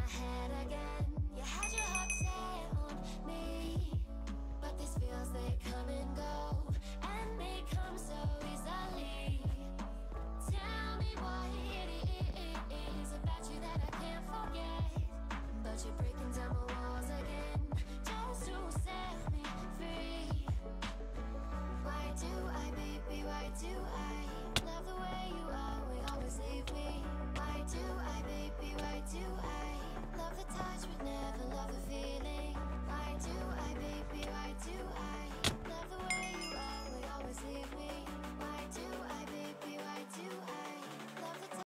my head again. You had your